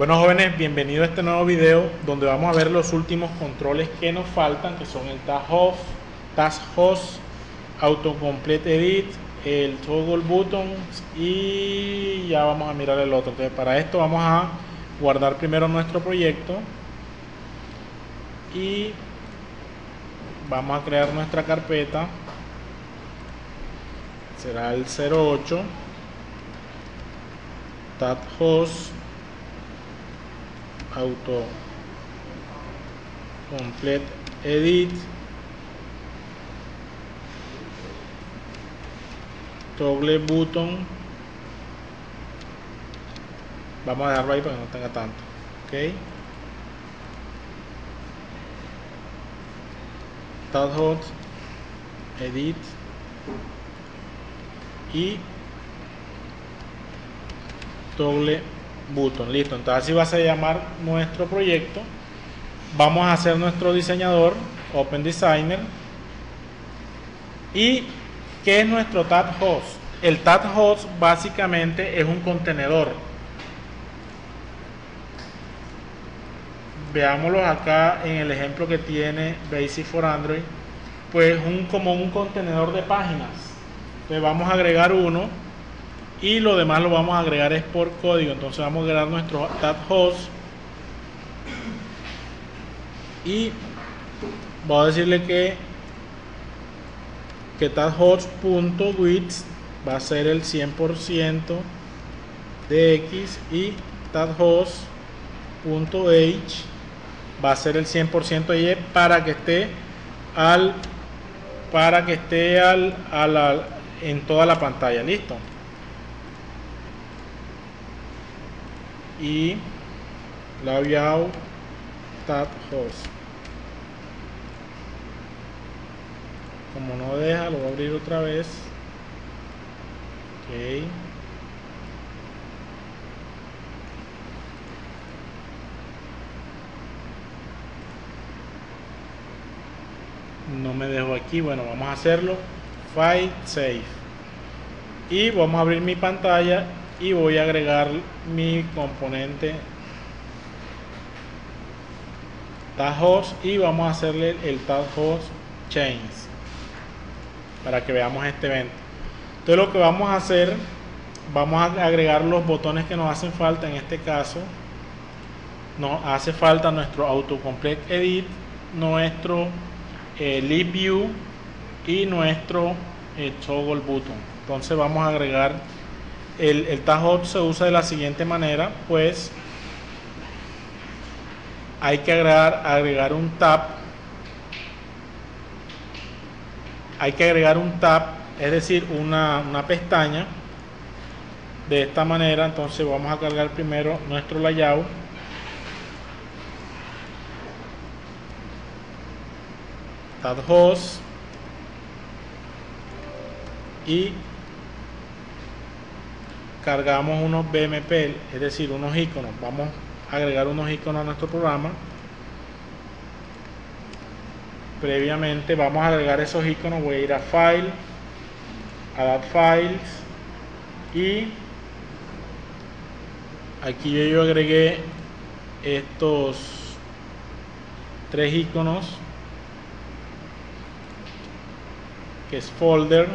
Bueno jóvenes, bienvenidos a este nuevo video donde vamos a ver los últimos controles que nos faltan, que son el Task Host, Autocomplete Edit, el Toggle Buttons y ya vamos a mirar el otro. Entonces para esto vamos a guardar primero nuestro proyecto y vamos a crear nuestra carpeta. Será el 08 Tab Host auto complete edit. Toggle button. Vamos a dejarlo ahí para que no tenga tanto ok tab hot edit. Y toggle button. Listo, entonces así va a llamar nuestro proyecto. Vamos a hacer nuestro diseñador, Open Designer. ¿Y qué es nuestro tab host? El tab host básicamente es un contenedor. Veámoslo acá en el ejemplo que tiene Basic for Android. Pues un, como un contenedor de páginas. Entonces vamos a agregar uno y lo demás lo vamos a agregar es por código. Entonces vamos a agregar nuestro tab host. Y voy a decirle que que va a ser el 100% de x y tabhost.h va a ser el 100% de y para que esté al para que esté al, al en toda la pantalla. Listo y layout tab host como no deja lo voy a abrir otra vez. Ok. No me dejo aquí. Bueno vamos a hacerlo. File save y vamos a abrir mi pantalla y voy a agregar mi componente host y vamos a hacerle el host chains para que veamos este evento. Entonces lo que vamos a hacer vamos a agregar los botones que nos hacen falta en este caso. Nos hace falta nuestro autocomplete edit nuestro eh, lead view y nuestro eh, toggle button. Entonces vamos a agregar el, el se usa de la siguiente manera, pues hay que agregar, agregar un tab, hay que agregar un tab, es decir, una, una pestaña, de esta manera, entonces vamos a cargar primero nuestro layout, tab host y cargamos unos BMP, es decir, unos iconos. Vamos a agregar unos iconos a nuestro programa. Previamente vamos a agregar esos iconos. Voy a ir a File, Add Files y aquí yo agregué estos tres iconos que es folder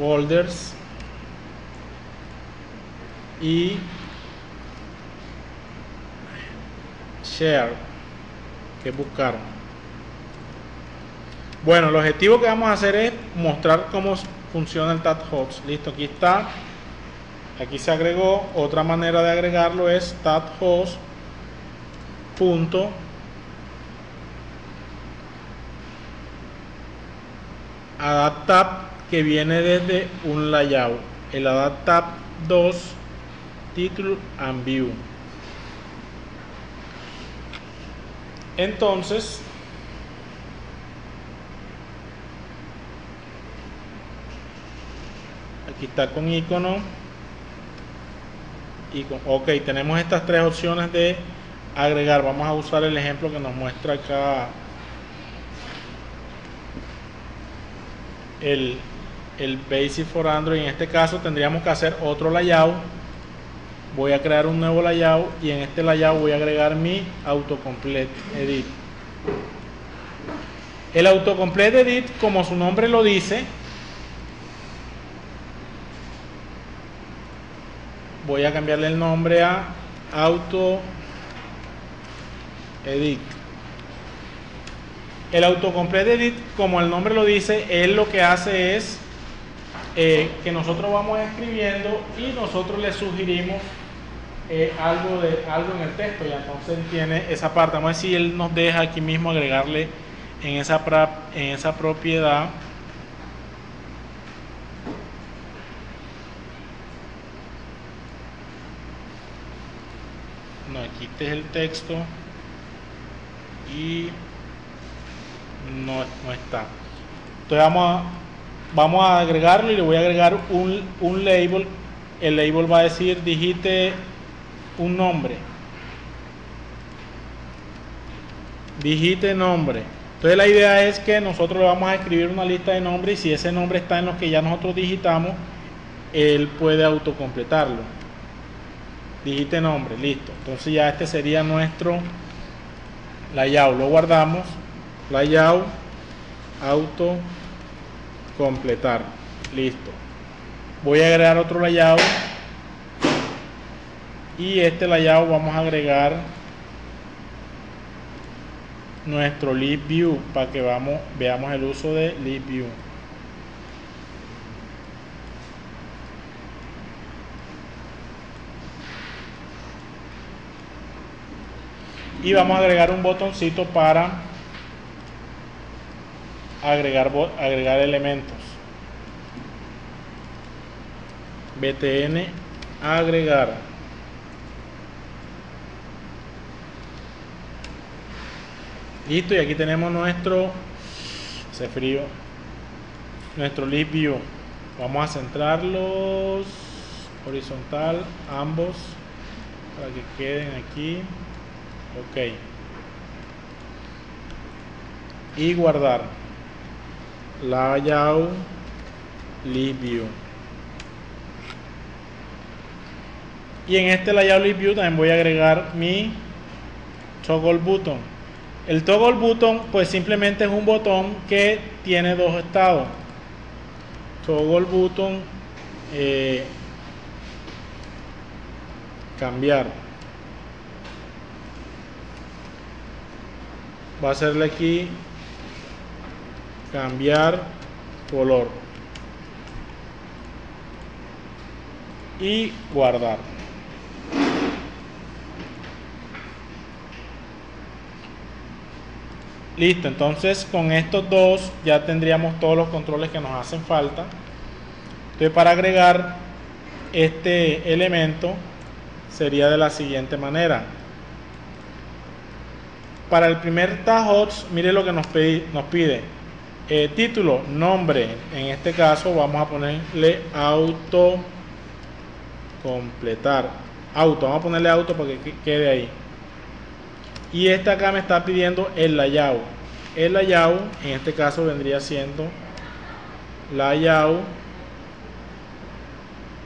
folders y share que buscar. Bueno el objetivo que vamos a hacer es mostrar cómo funciona el tab host listo aquí está. Aquí se agregó. Otra manera de agregarlo es tab host punto que viene desde un layout, el Adapt 2, Title and View. Entonces, aquí está con icono y con, ok tenemos estas tres opciones de agregar vamos a usar el ejemplo que nos muestra acá el, el Basic for Android. En este caso tendríamos que hacer otro layout. Voy a crear un nuevo layout y en este layout voy a agregar mi autocomplete edit. El autocomplete edit, como su nombre lo dice, voy a cambiarle el nombre a auto edit. El autocomplete edit, como el nombre lo dice, él lo que hace es eh, que nosotros vamos escribiendo y nosotros le sugerimos eh, algo, de, algo en el texto. Y entonces tiene esa parte. Vamos a ver si él nos deja aquí mismo agregarle en esa, en esa propiedad. No, aquí este es el texto y no, no está. Entonces vamos a, vamos a agregarlo y le voy a agregar un, un label. El label va a decir digite un nombre. Digite nombre. Entonces la idea es que nosotros le vamos a escribir una lista de nombres y si ese nombre está en los que ya nosotros digitamos, él puede autocompletarlo. Digite nombre, listo. Entonces ya este sería nuestro layout. Lo guardamos. Layout, auto, completar. Listo. Voy a agregar otro layout. Y este layout vamos a agregar nuestro list view para que vamos, veamos el uso de list view. y vamos a agregar un botoncito para agregar, agregar elementos. Btn agregar. Listo y aquí tenemos nuestro se frío nuestro list view. Vamos a centrarlos horizontal ambos para que queden aquí. Ok. Y guardar layout list y en este layout list también voy a agregar mi toggle button. El toggle button pues simplemente es un botón que tiene dos estados. Toggle button eh, cambiar. Va a hacerle aquí cambiar color y guardar. Listo entonces con estos dos ya tendríamos todos los controles que nos hacen falta. Entonces para agregar este elemento sería de la siguiente manera. Para el primer tahots, mire lo que nos, nos pide. Eh, título, nombre. En este caso vamos a ponerle auto completar. Auto, vamos a ponerle auto para que quede ahí. Y este acá me está pidiendo el layout. El layout, en este caso vendría siendo layout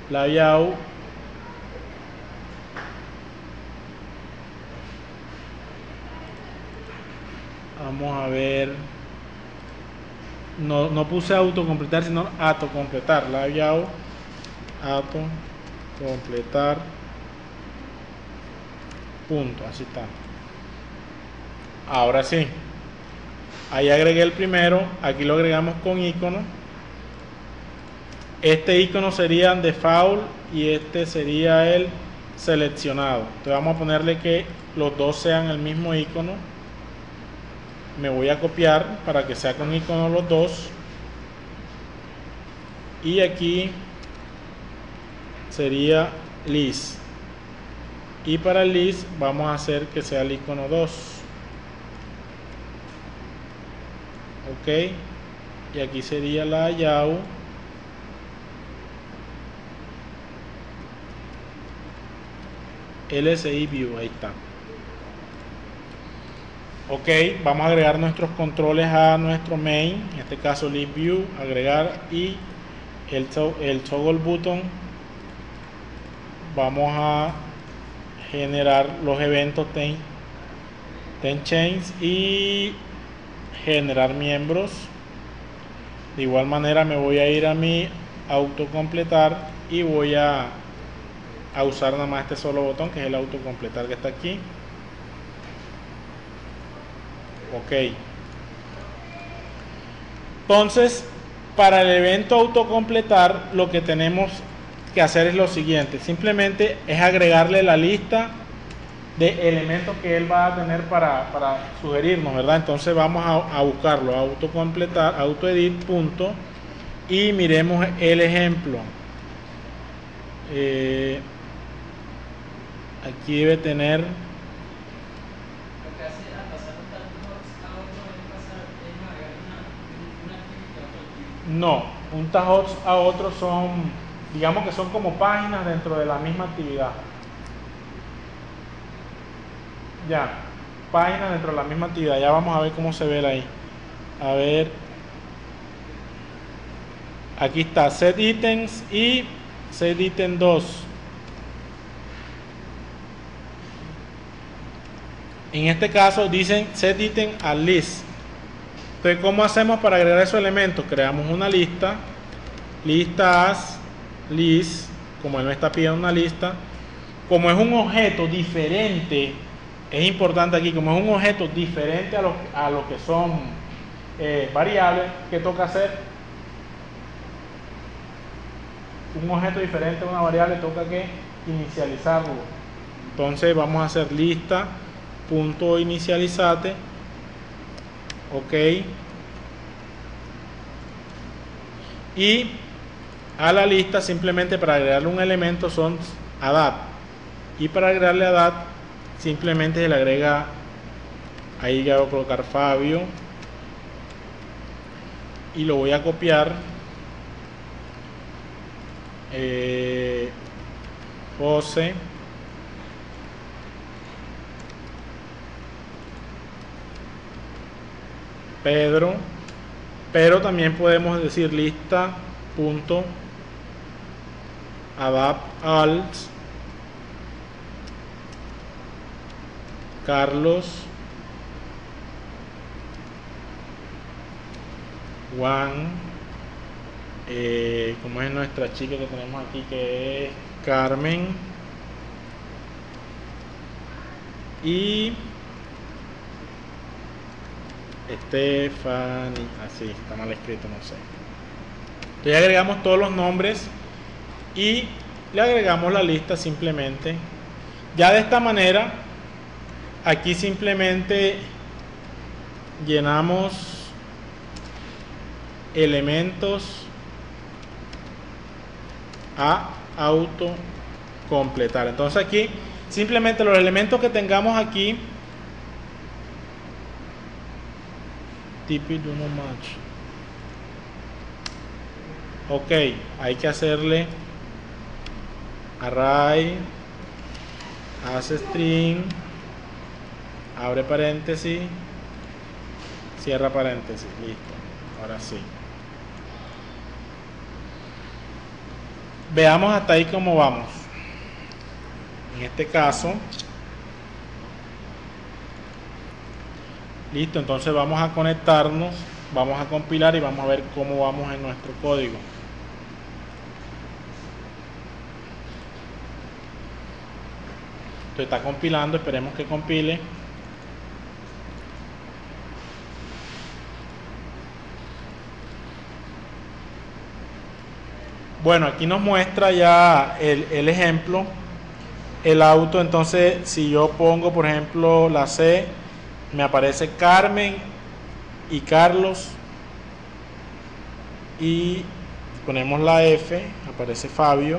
layout Vamos a ver. No, no puse autocompletar, sino autocompletar. Layout, auto, completar. Punto, así está. Ahora sí. Ahí agregué el primero. Aquí lo agregamos con icono. Este icono sería default y este sería el seleccionado. Entonces vamos a ponerle que los dos sean el mismo icono me voy a copiar para que sea con icono los dos. Y aquí sería list y para el list vamos a hacer que sea el icono 2 ok. Y aquí sería la layout LSI view ahí está ok vamos a agregar nuestros controles a nuestro main en este caso list view agregar y el, el toggle button. Vamos a generar los eventos ten, ten chains y generar miembros. De igual manera me voy a ir a mi autocompletar y voy a, a usar nada más este solo botón que es el autocompletar que está aquí ok. Entonces para el evento autocompletar lo que tenemos que hacer es lo siguiente. Simplemente es agregarle la lista de elementos que él va a tener para, sugerirnos verdad entonces vamos a, a buscarlo autocompletar autoedit punto y miremos el ejemplo. Eh, aquí debe tener no un tajots a otro son digamos que son como páginas dentro de la misma actividad. Ya páginas dentro de la misma actividad. Ya vamos a ver cómo se ve ahí a ver. Aquí está set items y set item 2 en este caso dicen set item a list entonces cómo hacemos para agregar esos elementos creamos una lista lista as list como él me está pidiendo una lista. Como es un objeto diferente es importante aquí como es un objeto diferente a lo, a que son eh, variables ¿qué toca hacer? un objeto diferente a una variable toca que inicializarlo. Entonces vamos a hacer lista punto inicializate ok. Y a la lista simplemente para agregarle un elemento son add y para agregarle add simplemente se le agrega ahí ya voy a colocar Fabio. Y lo voy a copiar. Eh, José Pedro pero también podemos decir lista punto adapt alt Carlos Juan eh, como es nuestra chica que tenemos aquí que es Carmen y Stephanie así está mal escrito no sé. Entonces agregamos todos los nombres y le agregamos la lista simplemente. Ya de esta manera aquí simplemente llenamos elementos a auto completar entonces aquí simplemente los elementos que tengamos aquí tipi do no match ok hay que hacerle array hace string abre paréntesis cierra paréntesis listo ahora sí Veamos hasta ahí cómo vamos. En este caso, listo, entonces vamos a conectarnos, vamos a compilar y vamos a ver cómo vamos en nuestro código. Entonces está compilando, esperemos que compile. Bueno, aquí nos muestra ya el, ejemplo, el auto, entonces si yo pongo por ejemplo la C, me aparece Carmen y Carlos y ponemos la F, aparece Fabio.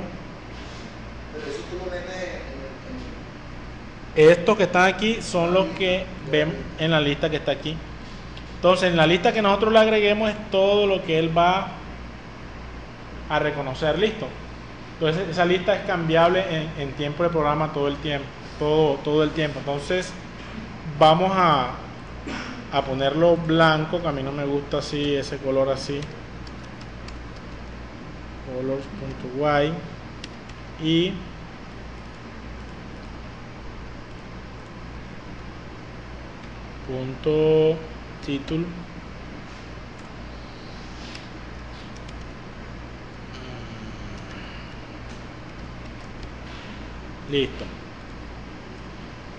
Estos que están aquí son los que ven en la lista que está aquí. Entonces, en la lista que nosotros le agreguemos es todo lo que él va a reconocer, listo. Entonces esa lista es cambiable en, tiempo de programa todo el tiempo, todo, todo el tiempo. Entonces vamos a, a ponerlo blanco, que a mí no me gusta así, ese color así. colors.y y punto título. Listo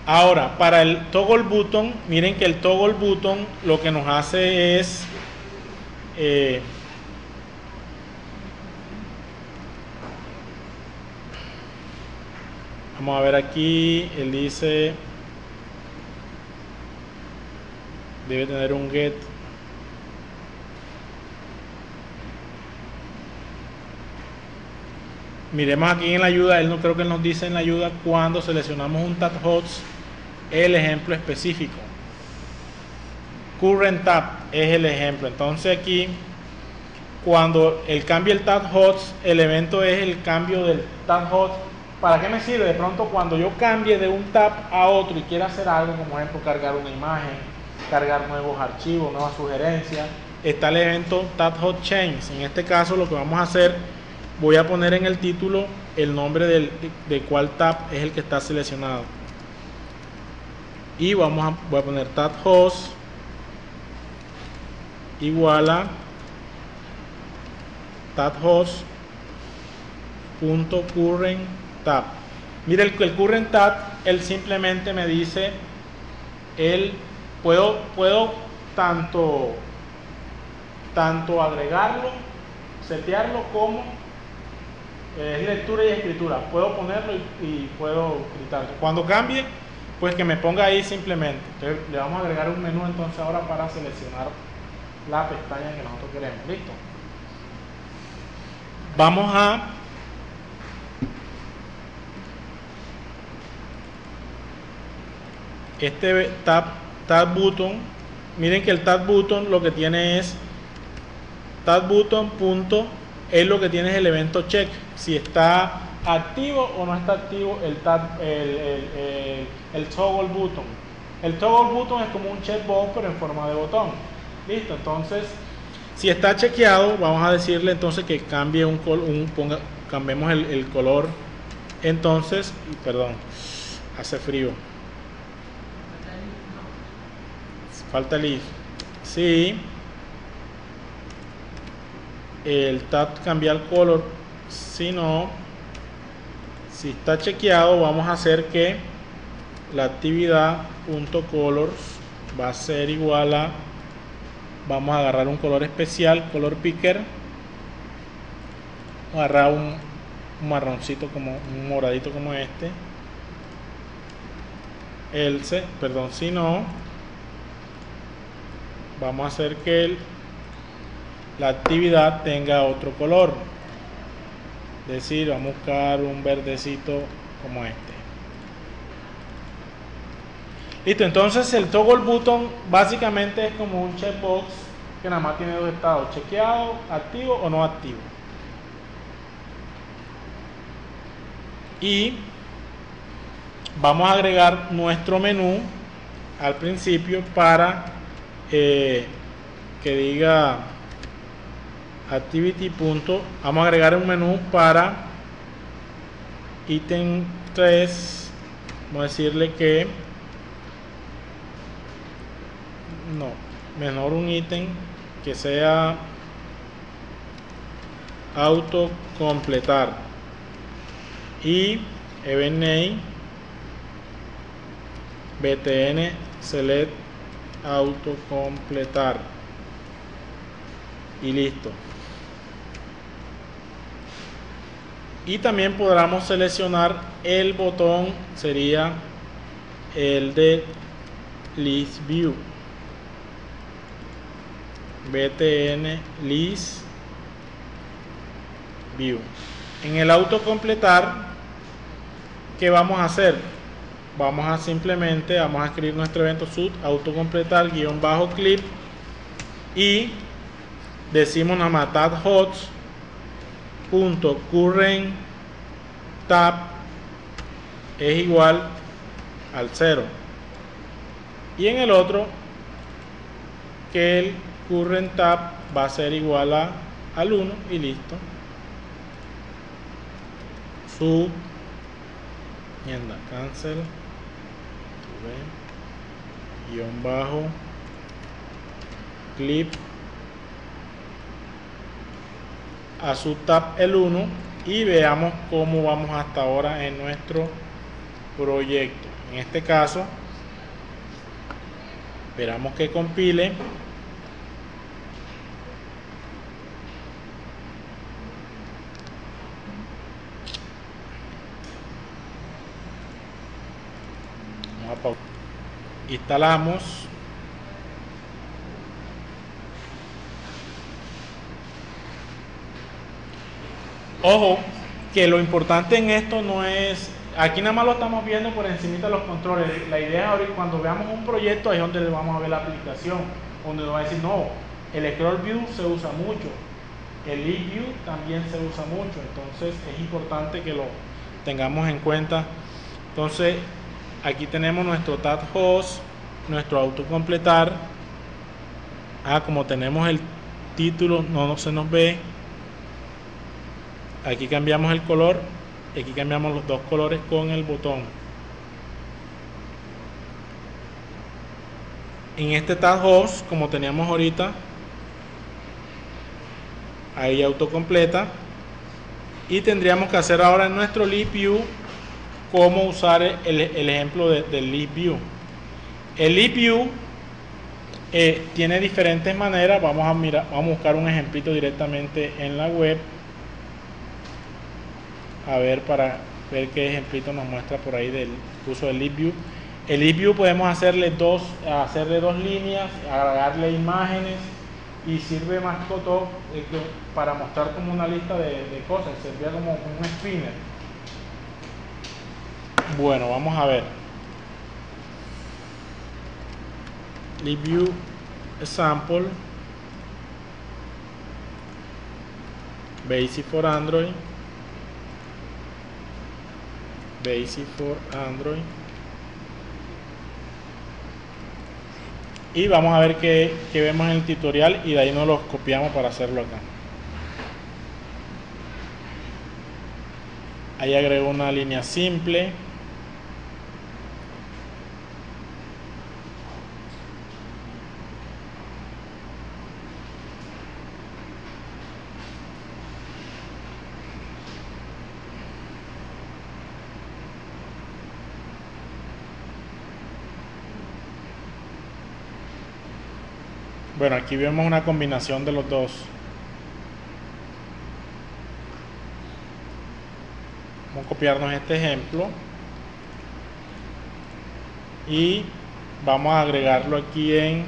ahora para el toggle button miren que el toggle button lo que nos hace es eh, vamos a ver aquí él dice debe tener un get. Miremos aquí en la ayuda él no creo que nos dice en la ayuda cuando seleccionamos un tab host el ejemplo específico current tab es el ejemplo entonces aquí cuando el cambio el tab host el evento es el cambio del tab host ¿Para qué me sirve? De pronto cuando yo cambie de un tab a otro y quiera hacer algo, como ejemplo cargar una imagen, cargar nuevos archivos, nuevas sugerencias, está el evento tab hot change. En este caso lo que vamos a hacer, voy a poner en el título el nombre del, de, cuál tab es el que está seleccionado. Y vamos a, voy a poner tab host igual a tab host punto current tab mire el, current tab él simplemente me dice el puedo, puedo tanto, tanto agregarlo, setearlo como eh, es lectura y escritura. Puedo ponerlo y, puedo quitarlo. Cuando cambie, pues que me ponga ahí simplemente. Entonces le vamos a agregar un menú entonces ahora para seleccionar la pestaña que nosotros queremos. Listo. Vamos a este tab tab button miren que el tab button lo que tiene es tab button punto es lo que tiene es el evento check si está activo o no está activo el tab el, el, toggle button. El toggle button es como un checkbox pero en forma de botón. Listo entonces si está chequeado vamos a decirle entonces que cambie un, un ponga cambiemos el, el color. Entonces perdón hace frío. Falta el if si el tab cambiar color. Si no si está chequeado vamos a hacer que la actividad punto colors va a ser igual a vamos a agarrar un color especial color picker. Agarrar un, un marroncito como un moradito como este. Else perdón si no vamos a hacer que la actividad tenga otro color decir vamos a buscar un verdecito como este. Listo entonces el toggle button básicamente es como un checkbox que nada más tiene dos estados chequeado activo o no activo. Y vamos a agregar nuestro menú al principio para eh, que diga activity punto vamos a agregar un menú para ítem 3 vamos a decirle que no menor un ítem que sea auto completar y event name btn select autocompletar. Y listo y también podremos seleccionar el botón sería el de list view btn list view en el autocompletar ¿qué vamos a hacer? vamos a simplemente vamos a escribir nuestro evento sub autocompletar guion bajo clip y decimos tab hots punto current tab es igual al 0 y en el otro que el current tab va a ser igual a, al 1 y listo. Sub tienda cancel guion bajo clip a su tab el 1 y veamos cómo vamos hasta ahora en nuestro proyecto. En este caso esperamos que compile. Instalamos ojo que lo importante en esto no es aquí nada más lo estamos viendo por encima de los controles la idea es cuando veamos un proyecto ahí es donde vamos a ver la aplicación donde nos va a decir no el scroll view se usa mucho el lead view también se usa mucho entonces es importante que lo tengamos en cuenta entonces aquí tenemos nuestro tab host, nuestro autocompletar. Ah, como tenemos el título, no, se nos ve. Aquí cambiamos el color, aquí cambiamos los dos colores con el botón. En este tab host, como teníamos ahorita, ahí autocompleta. Y tendríamos que hacer ahora en nuestro list view cómo usar el, ejemplo del Lead View. El Lead View eh, tiene diferentes maneras. Vamos a mirar, vamos a buscar un ejemplito directamente en la web. A ver para ver qué ejemplito nos muestra por ahí del uso del Lead View. El Lead View podemos hacerle dos, hacerle dos líneas, agregarle imágenes y sirve más que todo eh, para mostrar como una lista de, de cosas, servía como un spinner bueno, vamos a ver. View sample. Basic for Android. Basic for Android. Y vamos a ver qué, qué vemos en el tutorial y de ahí nos los copiamos para hacerlo acá. Ahí agrego una línea simple. Bueno, aquí vemos una combinación de los dos. Vamos a copiarnos este ejemplo. Y vamos a agregarlo aquí en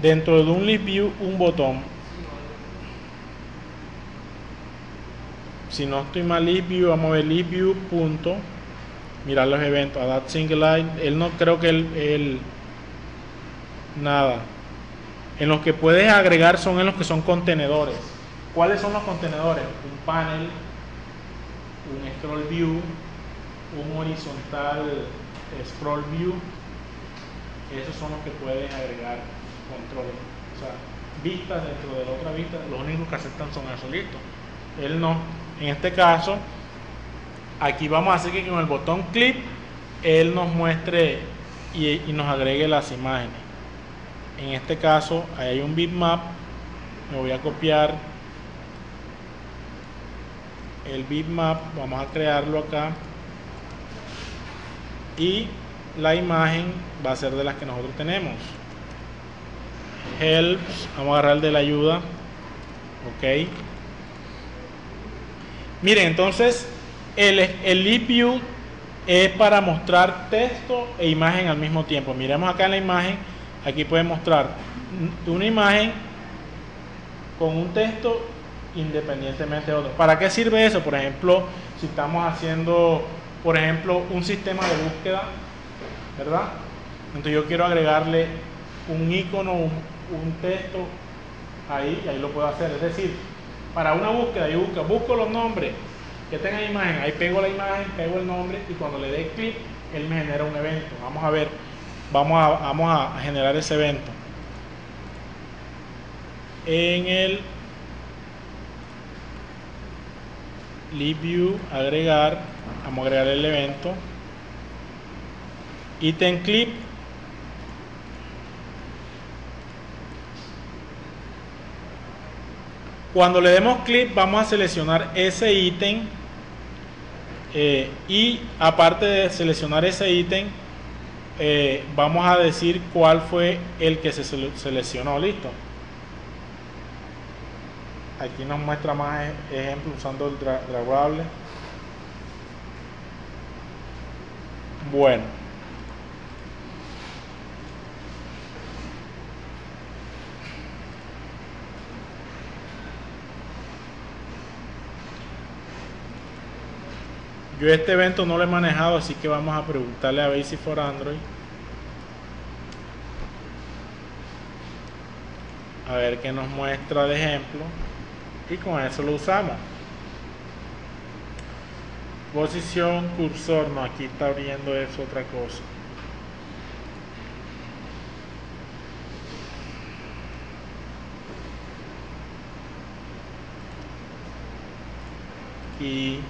dentro de un list view un botón si no estoy mal view vamos a ver view punto. Mirar los eventos adapt single line él no creo que él, nada. En los que puedes agregar son en los que son contenedores. ¿cuáles son los contenedores? un panel un scroll view un horizontal scroll view. Esos son los que puedes agregar controles o sea vistas dentro de la otra vista. Los únicos que aceptan son esos listos él no en este caso, aquí vamos a hacer que con el botón clip, él nos muestre y, nos agregue las imágenes. En este caso, hay un bitmap. Me voy a copiar el bitmap. Vamos a crearlo acá. Y la imagen va a ser de las que nosotros tenemos. Helps. Vamos a agarrar el de la ayuda. Ok. Miren, entonces el, el View es para mostrar texto e imagen al mismo tiempo. Miremos acá en la imagen, aquí puede mostrar una imagen con un texto independientemente de otro. ¿Para qué sirve eso? Por ejemplo, si estamos haciendo, por ejemplo, un sistema de búsqueda, ¿verdad? Entonces yo quiero agregarle un icono, un, un texto ahí, y ahí lo puedo hacer. Es decir, para una búsqueda, yo busco, busco los nombres que tengan imagen, ahí pego la imagen, pego el nombre y cuando le dé clic, él me genera un evento. Vamos a ver, vamos a, vamos a generar ese evento. en el list view agregar vamos a agregar el evento ítem clip cuando le demos clic vamos a seleccionar ese ítem eh, y aparte de seleccionar ese ítem eh, vamos a decir cuál fue el que se seleccionó. Listo. Aquí nos muestra más e-, ejemplos usando el dragable. Bueno yo este evento no lo he manejado así que vamos a preguntarle a Basic for Android. A ver qué nos muestra de ejemplo. Y con eso lo usamos. Posición cursor no aquí está abriendo eso otra cosa. Y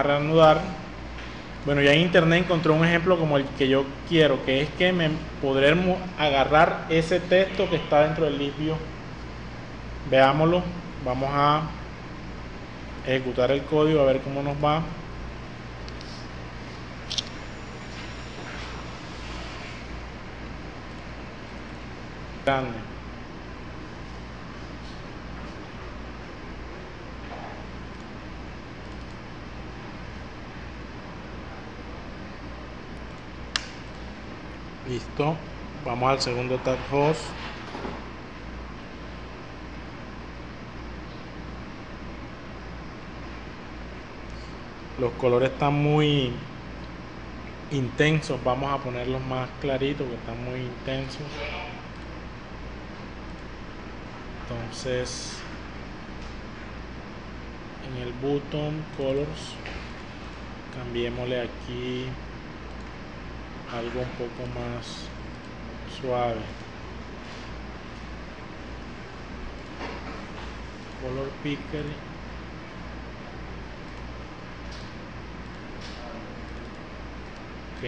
a reanudar. Bueno ya en internet encontré un ejemplo como el que yo quiero que es que me poder agarrar ese texto que está dentro del list veámoslo vamos a ejecutar el código a ver cómo nos va. Grande listo. Vamos al segundo tab host los colores están muy intensos. Vamos a ponerlos más claritos que están muy intensos. Entonces en el button colors cambiémosle aquí algo un poco más suave. Color picker. Ok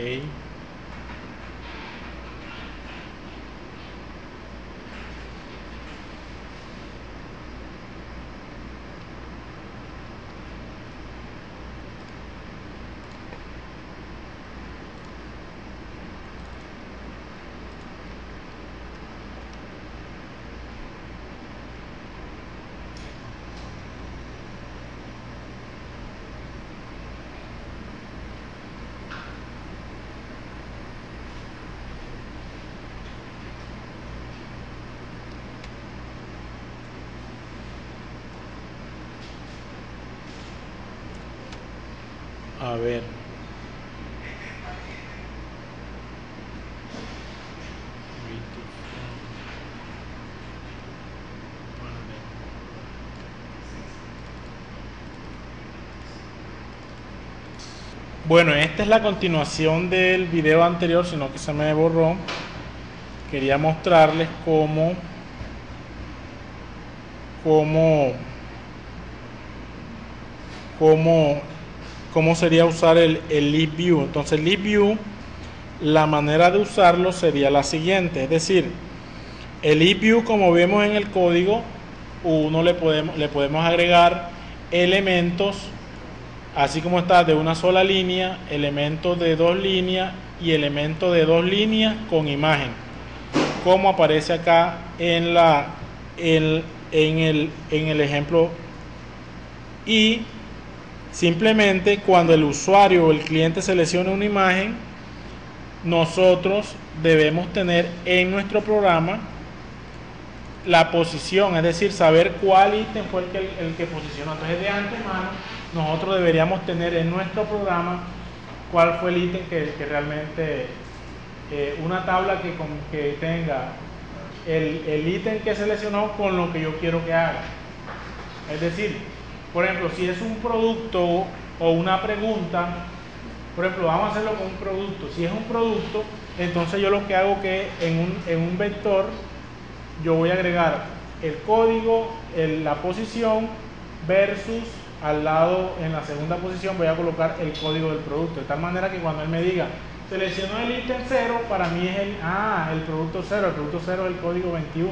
A ver. Bueno, esta es la continuación del video anterior, sino que se me borró. Quería mostrarles cómo, cómo, cómo cómo sería usar el, el View. Entonces, List View, la manera de usarlo sería la siguiente, es decir, el List View, como vemos en el código, uno le podemos, le podemos agregar elementos, así como está de una sola línea, elementos de dos líneas y elementos de dos líneas con imagen, como aparece acá en la en, en, el, en el ejemplo y Simplemente cuando el usuario o el cliente seleccione una imagen, nosotros debemos tener en nuestro programa la posición, es decir, saber cuál ítem fue el que, el que posicionó. Entonces, de antemano, nosotros deberíamos tener en nuestro programa cuál fue el ítem que, que realmente, eh, una tabla que, con, que tenga el, el ítem que seleccionó con lo que yo quiero que haga. Es decir, por ejemplo, si es un producto o una pregunta, por ejemplo, vamos a hacerlo con un producto. Si es un producto, entonces yo lo que hago que en un, vector yo voy a agregar el código, la posición versus al lado en la segunda posición voy a colocar el código del producto. De tal manera que cuando él me diga seleccionó el ítem 0, para mí es el, ah, el producto 0, el producto 0 es el código 21.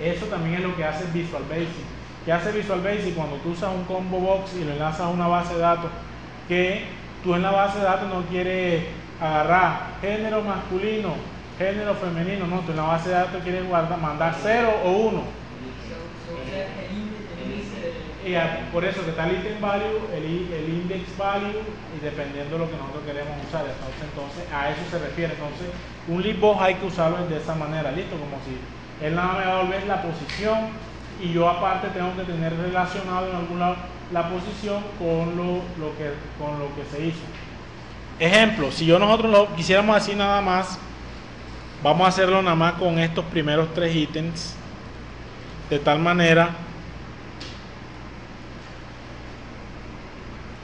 Eso también es lo que hace Visual Basic. ¿Qué hace Visual Basic cuando tú usas un combo box y lo enlazas a una base de datos que tú en la base de datos no quieres agarrar género masculino, género femenino, no, tú en la base de datos quieres guardar, mandar 0 o 1. Y por eso que está el item value, el, index value, y dependiendo de lo que nosotros queremos usar. Entonces, entonces a eso se refiere. Entonces, un libbox hay que usarlo de esa manera, listo, como si él nada me va a volver la posición y yo aparte tengo que tener relacionado en algún lado la posición con lo, lo que, con lo que se hizo. Ejemplo, si yo nosotros lo quisiéramos así nada más, vamos a hacerlo nada más con estos primeros tres ítems, de tal manera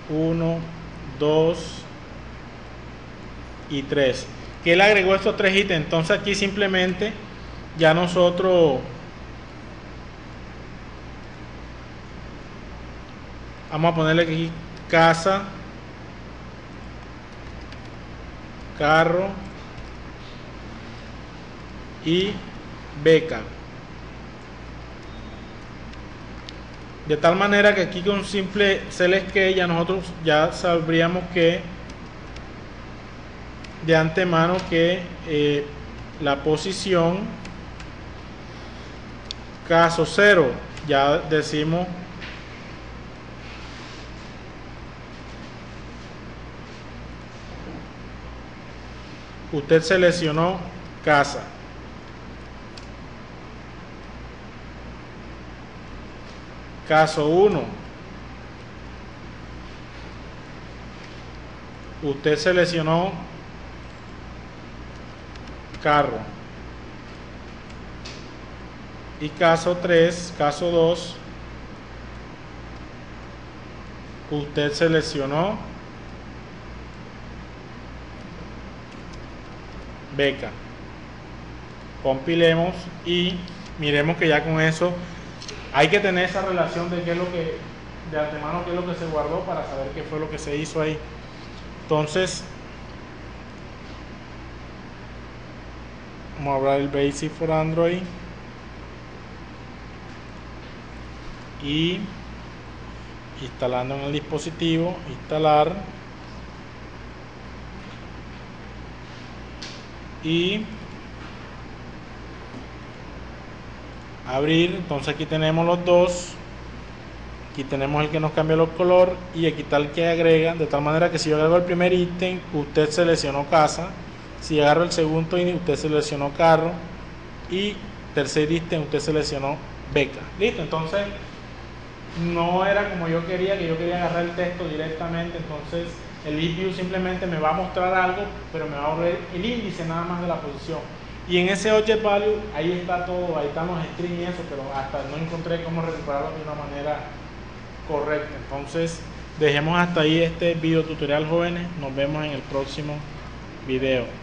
1, 2 y 3. Que él agregó estos tres ítems. Entonces aquí simplemente ya nosotros vamos a ponerle aquí casa, carro y beca. De tal manera que aquí con simple select que ya nosotros ya sabríamos que de antemano que eh, la posición caso 0 ya decimos usted seleccionó casa Caso 1. Usted seleccionó carro. Y caso 3, caso 2, usted seleccionó beca. Compilemos y miremos que ya con eso hay que tener esa relación de qué es lo que, de antemano, qué es lo que se guardó para saber qué fue lo que se hizo ahí. Entonces, vamos a abrir el Basic for Android y instalando en el dispositivo, instalar y abrir. Entonces aquí tenemos los dos. Aquí tenemos el que nos cambia los color y aquí está el que agrega. De tal manera que si yo agrego el primer ítem usted seleccionó casa. Si agarro el segundo ítem usted seleccionó carro. Y tercer ítem usted seleccionó beca. Listo entonces no era como yo quería que yo quería agarrar el texto directamente. Entonces el view simplemente me va a mostrar algo pero me va a ver el índice nada más de la posición y en ese object value, ahí está todo, ahí están los strings y eso, pero hasta no encontré cómo recuperarlo de una manera correcta. Entonces, dejemos hasta ahí este video tutorial jóvenes. Nos vemos en el próximo video.